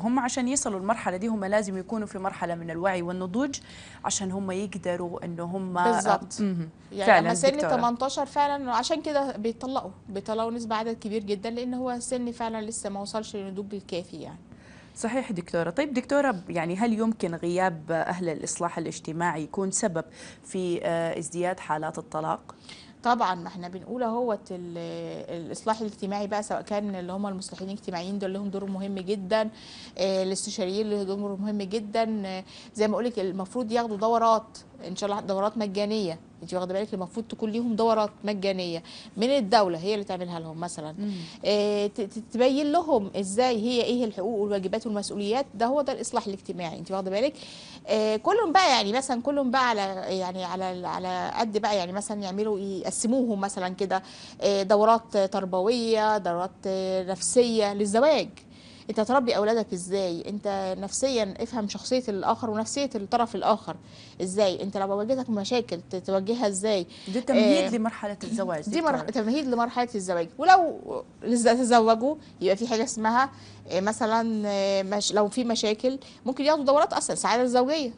وهم عشان يصلوا المرحلة دي هم لازم يكونوا في مرحلة من الوعي والنضوج عشان هم يقدروا انه هم بالظبط. مهم. يعني فعلا لما سن دكتورة. 18 فعلا عشان كده بيطلقوا بيطلقوا نسبة عدد كبير جدا لأن هو سن فعلا لسه ما وصلش للنضوج الكافي يعني صحيح دكتورة طيب دكتورة يعني هل يمكن غياب أهل الإصلاح الاجتماعي يكون سبب في آه، ازدياد حالات الطلاق؟ طبعا ما إحنا بنقول أهوت ال- الإصلاح الاجتماعي بقى سواء كان اللي هم المصلحين الاجتماعيين دول لهم دور مهم جدا آه، الاستشاريين لهم دور مهم جدا آه، زي ما أقول لك المفروض ياخدوا دورات إن شاء الله دورات مجانية. أنت واخدة بالك؟ المفروض تكون ليهم دورات مجانية من الدولة هي اللي تعملها لهم مثلا. ت- تبين لهم إزاي هي إيه الحقوق والواجبات والمسؤوليات. ده هو ده الإصلاح الاجتماعي. أنت واخدة بالك؟ آه، كلهم بقى يعني مثلا كلهم بقى على يعني على على قد بقى يعني مثلا يعملوا يقسموهم مثلا كده. آه، دورات تربوية دورات نفسية للزواج. انت تربي اولادك إزاي؟ انت نفسيا افهم شخصية الآخر ونفسية الطرف الآخر. إزاي؟ انت لو واجهتك مشاكل ت- توجهها إزاي؟ ده تمهيد آه، لمرحلة الزواج دي دكتورة. مرح... تمهيد لمرحلة الزواج. ولو لسه تزوجوا يبقى في حاجة اسمها آه، مثلا آه، مش... لو في مشاكل ممكن ياخدوا دورات أصلا السعاده الزوجيه